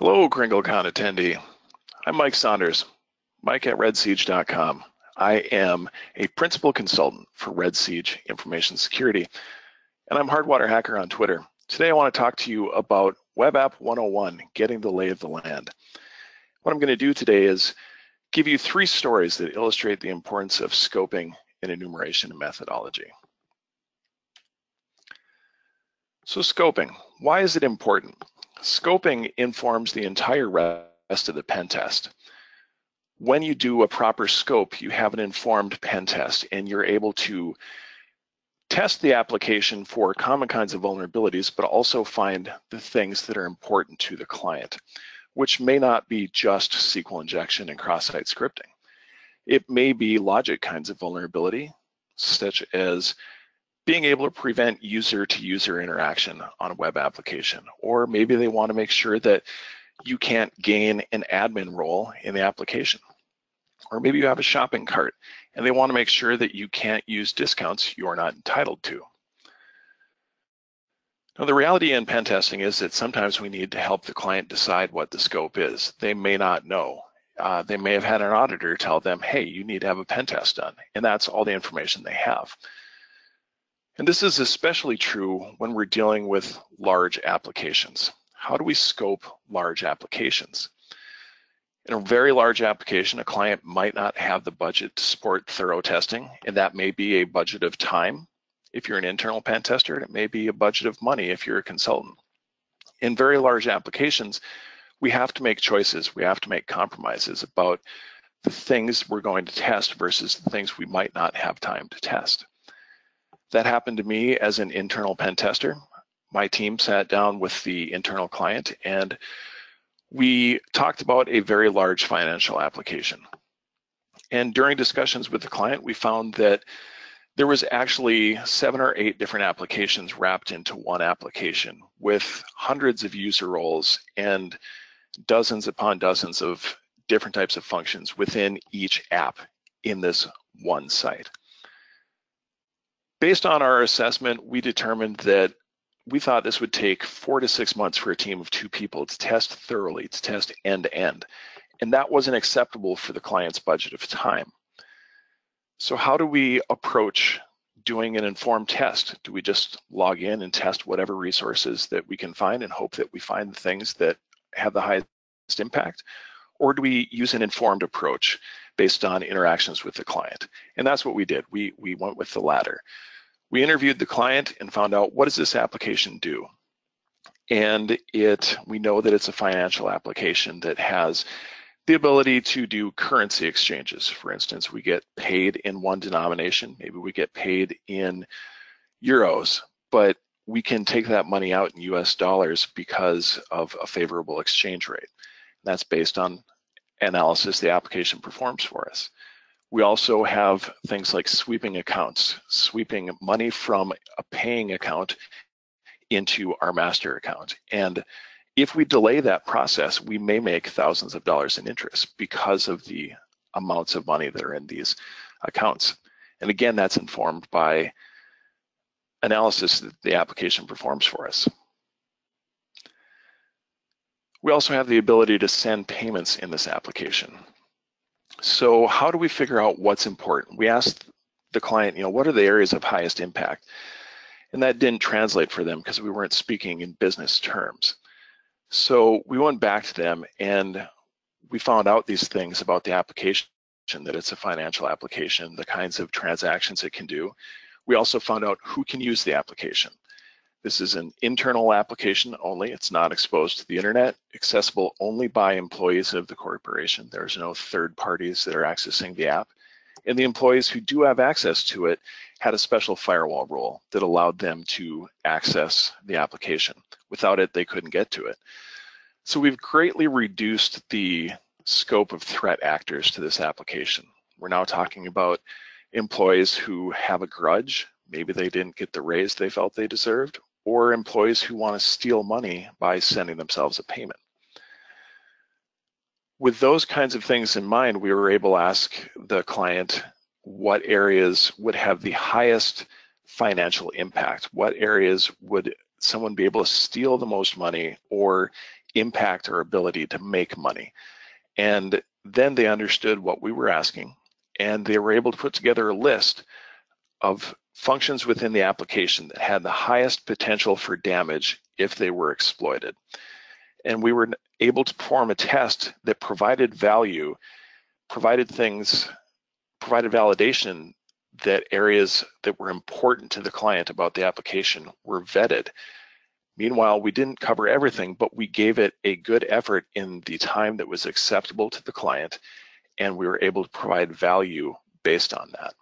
Hello, KringleCon attendee. I'm Mike Saunders, Mike at redsiege.com. I am a principal consultant for Red Siege Information Security, and I'm Hardwater Hacker on Twitter. Today I want to talk to you about Web App 101, getting the lay of the land. What I'm going to do today is give you three stories that illustrate the importance of scoping in enumeration and methodology. So scoping, why is it important? Scoping informs the entire rest of the pen test. When you do a proper scope, you have an informed pen test and you're able to test the application for common kinds of vulnerabilities, but also find the things that are important to the client, which may not be just SQL injection and cross-site scripting. It may be logic kinds of vulnerability, such as being able to prevent user-to-user interaction on a web application, or maybe they want to make sure that you can't gain an admin role in the application. Or maybe you have a shopping cart and they want to make sure that you can't use discounts you're not entitled to. Now, the reality in pen testing is that sometimes we need to help the client decide what the scope is. They may not know. Uh, they may have had an auditor tell them, hey, you need to have a pen test done, and that's all the information they have. And this is especially true when we're dealing with large applications. How do we scope large applications? In a very large application, a client might not have the budget to support thorough testing, and that may be a budget of time if you're an internal pen tester, and it may be a budget of money if you're a consultant. In very large applications, we have to make choices, we have to make compromises about the things we're going to test versus the things we might not have time to test. That happened to me as an internal pen tester. My team sat down with the internal client and we talked about a very large financial application. And during discussions with the client, we found that there was actually seven or eight different applications wrapped into one application with hundreds of user roles and dozens upon dozens of different types of functions within each app in this one site. Based on our assessment, we determined that we thought this would take four to six months for a team of two people to test thoroughly, to test end to end. And that wasn't acceptable for the client's budget of time. So how do we approach doing an informed test? Do we just log in and test whatever resources that we can find and hope that we find the things that have the highest impact? Or do we use an informed approach based on interactions with the client? And that's what we did. We, we went with the latter. We interviewed the client and found out what does this application do? And it, we know that it's a financial application that has the ability to do currency exchanges. For instance, we get paid in one denomination, maybe we get paid in euros, but we can take that money out in US dollars because of a favorable exchange rate. That's based on analysis the application performs for us. We also have things like sweeping accounts, sweeping money from a paying account into our master account. And if we delay that process, we may make thousands of dollars in interest because of the amounts of money that are in these accounts. And again, that's informed by analysis that the application performs for us. We also have the ability to send payments in this application. So how do we figure out what's important? We asked the client, you know, what are the areas of highest impact? And that didn't translate for them because we weren't speaking in business terms. So we went back to them and we found out these things about the application, that it's a financial application, the kinds of transactions it can do. We also found out who can use the application. This is an internal application only. It's not exposed to the internet, accessible only by employees of the corporation. There's no third parties that are accessing the app. And the employees who do have access to it had a special firewall rule that allowed them to access the application. Without it, they couldn't get to it. So we've greatly reduced the scope of threat actors to this application. We're now talking about employees who have a grudge. Maybe they didn't get the raise they felt they deserved, or employees who want to steal money by sending themselves a payment. With those kinds of things in mind, we were able to ask the client what areas would have the highest financial impact, what areas would someone be able to steal the most money or impact our ability to make money. And then they understood what we were asking and they were able to put together a list of functions within the application that had the highest potential for damage if they were exploited. And we were able to perform a test that provided value, provided things, provided validation that areas that were important to the client about the application were vetted. Meanwhile, we didn't cover everything, but we gave it a good effort in the time that was acceptable to the client, and we were able to provide value based on that.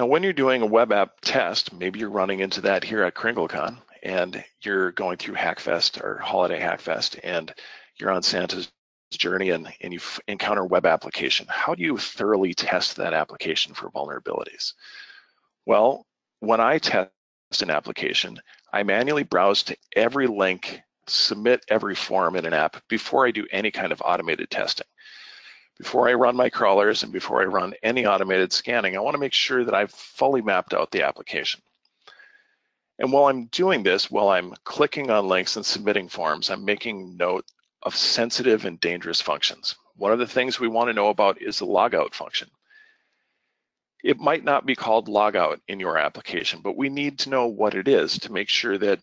Now, when you're doing a web app test, maybe you're running into that here at KringleCon, and you're going through Hackfest or Holiday Hackfest, and you're on Santa's journey and, and you encounter a web application. How do you thoroughly test that application for vulnerabilities? Well, when I test an application, I manually browse to every link, submit every form in an app before I do any kind of automated testing. Before I run my crawlers and before I run any automated scanning, I wanna make sure that I've fully mapped out the application. And while I'm doing this, while I'm clicking on links and submitting forms, I'm making note of sensitive and dangerous functions. One of the things we wanna know about is the logout function. It might not be called logout in your application, but we need to know what it is to make sure that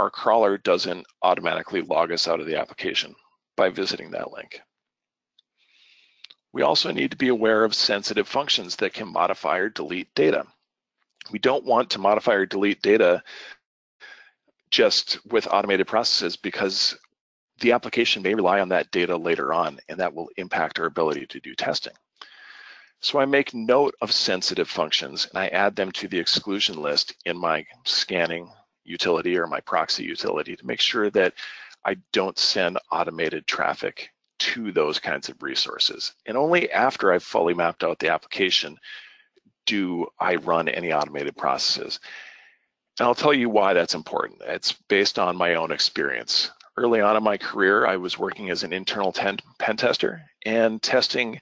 our crawler doesn't automatically log us out of the application by visiting that link. We also need to be aware of sensitive functions that can modify or delete data. We don't want to modify or delete data just with automated processes because the application may rely on that data later on and that will impact our ability to do testing. So I make note of sensitive functions and I add them to the exclusion list in my scanning utility or my proxy utility to make sure that I don't send automated traffic to those kinds of resources. And only after I've fully mapped out the application do I run any automated processes. And I'll tell you why that's important. It's based on my own experience. Early on in my career, I was working as an internal pen tester and testing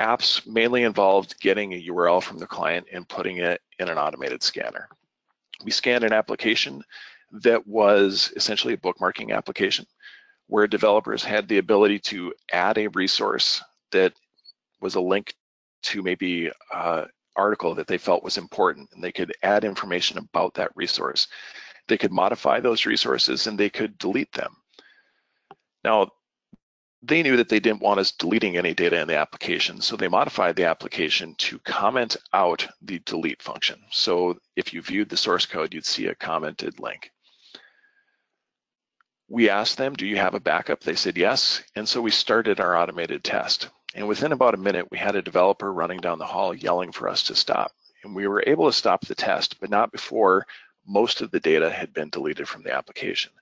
apps mainly involved getting a URL from the client and putting it in an automated scanner. We scanned an application that was essentially a bookmarking application where developers had the ability to add a resource that was a link to maybe uh, article that they felt was important and they could add information about that resource. They could modify those resources and they could delete them. Now, they knew that they didn't want us deleting any data in the application, so they modified the application to comment out the delete function. So if you viewed the source code, you'd see a commented link. We asked them, do you have a backup? They said yes, and so we started our automated test. And within about a minute, we had a developer running down the hall yelling for us to stop. And we were able to stop the test, but not before most of the data had been deleted from the application.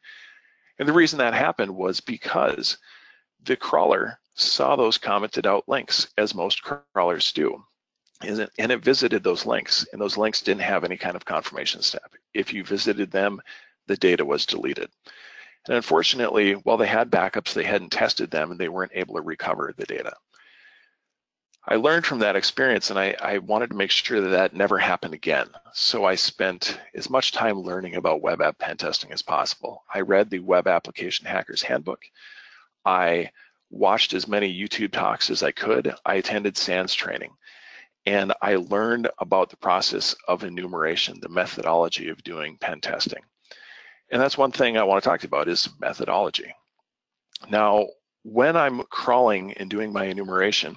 And the reason that happened was because the crawler saw those commented out links, as most crawlers do. And it visited those links, and those links didn't have any kind of confirmation step. If you visited them, the data was deleted. And unfortunately, while they had backups, they hadn't tested them and they weren't able to recover the data. I learned from that experience and I, I, wanted to make sure that that never happened again. So I spent as much time learning about web app pen testing as possible. I read the Web Application Hackers Handbook. I watched as many YouTube talks as I could. I attended SANS training and I learned about the process of enumeration, the methodology of doing pen testing. And that's one thing I want to talk to you about is methodology. Now, when I'm crawling and doing my enumeration,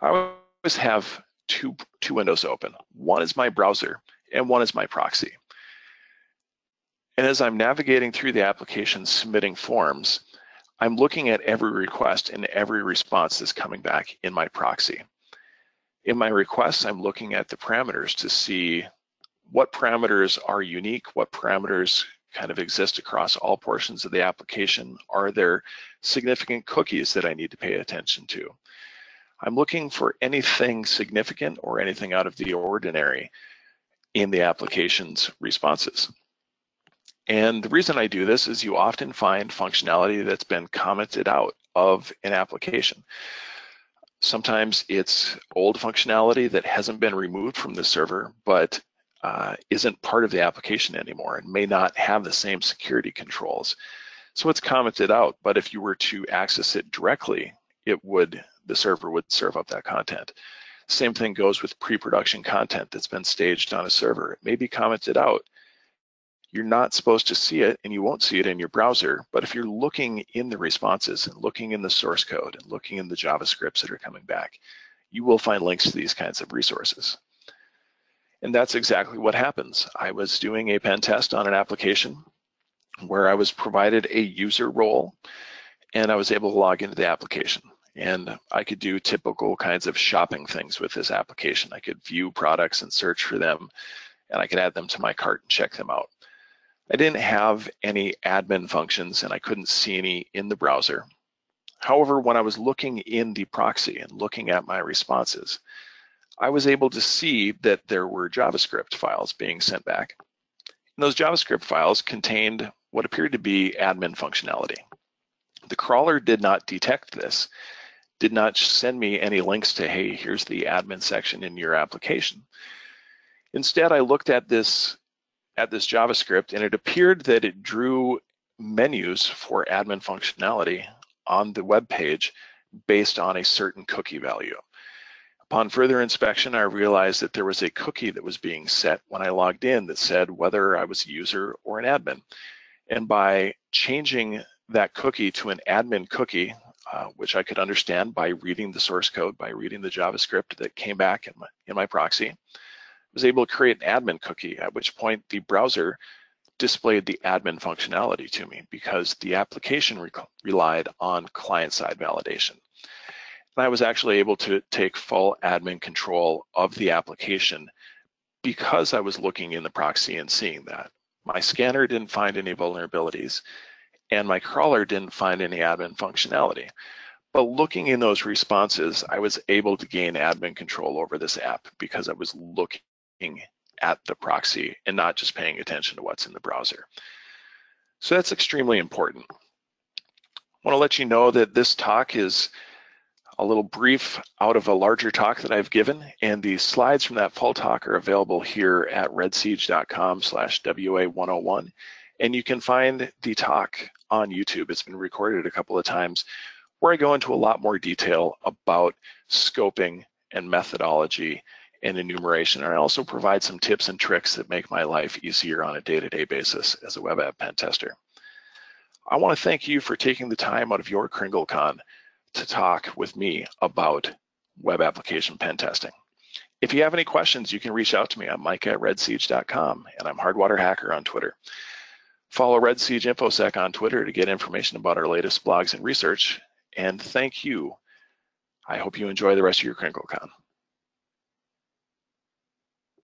I always have two, two windows open. One is my browser and one is my proxy. And as I'm navigating through the application submitting forms, I'm looking at every request and every response that's coming back in my proxy. In my requests, I'm looking at the parameters to see what parameters are unique, what parameters kind of exist across all portions of the application. Are there significant cookies that I need to pay attention to? I'm looking for anything significant or anything out of the ordinary in the application's responses. And the reason I do this is you often find functionality that's been commented out of an application. Sometimes it's old functionality that hasn't been removed from the server, but uh, isn't part of the application anymore and may not have the same security controls. So it's commented out, but if you were to access it directly, it would, the server would serve up that content. Same thing goes with pre-production content that's been staged on a server. It may be commented out. You're not supposed to see it and you won't see it in your browser, but if you're looking in the responses and looking in the source code and looking in the JavaScripts that are coming back, you will find links to these kinds of resources. And that's exactly what happens. I was doing a pen test on an application where I was provided a user role and I was able to log into the application. And I could do typical kinds of shopping things with this application. I could view products and search for them, and I could add them to my cart and check them out. I didn't have any admin functions and I couldn't see any in the browser. However, when I was looking in the proxy and looking at my responses, I was able to see that there were JavaScript files being sent back. And those JavaScript files contained what appeared to be admin functionality. The crawler did not detect this, did not send me any links to, hey, here's the admin section in your application. Instead, I looked at this at this JavaScript and it appeared that it drew menus for admin functionality on the web page based on a certain cookie value. Upon further inspection, I realized that there was a cookie that was being set when I logged in that said whether I was a user or an admin. And by changing that cookie to an admin cookie, uh, which I could understand by reading the source code, by reading the JavaScript that came back in my, in my proxy, I was able to create an admin cookie, at which point the browser displayed the admin functionality to me because the application re relied on client-side validation. And I was actually able to take full admin control of the application because I was looking in the proxy and seeing that. My scanner didn't find any vulnerabilities and my crawler didn't find any admin functionality. But looking in those responses, I was able to gain admin control over this app because I was looking at the proxy and not just paying attention to what's in the browser. So that's extremely important. I wanna let you know that this talk is a little brief out of a larger talk that I've given, and the slides from that full talk are available here at redsiege.com slash WA101. And you can find the talk on YouTube. It's been recorded a couple of times where I go into a lot more detail about scoping and methodology and enumeration. And I also provide some tips and tricks that make my life easier on a day-to-day -day basis as a web app pen tester. I wanna thank you for taking the time out of your KringleCon to talk with me about web application pen testing. If you have any questions, you can reach out to me. I'm Mike at redsiege.com and I'm Hardwater Hacker on Twitter. Follow Red Siege InfoSec on Twitter to get information about our latest blogs and research. And thank you. I hope you enjoy the rest of your KringleCon.